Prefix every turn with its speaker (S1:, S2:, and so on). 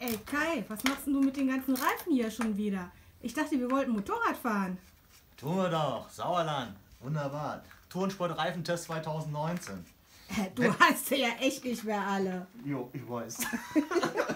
S1: Ey, Kai, was machst denn du mit den ganzen Reifen hier schon wieder? Ich dachte, wir wollten Motorrad fahren.
S2: Tun wir doch. Sauerland. Wunderbar. Turnsport-Reifentest 2019.
S1: Du hast ja echt nicht mehr alle.
S2: Jo, ich weiß.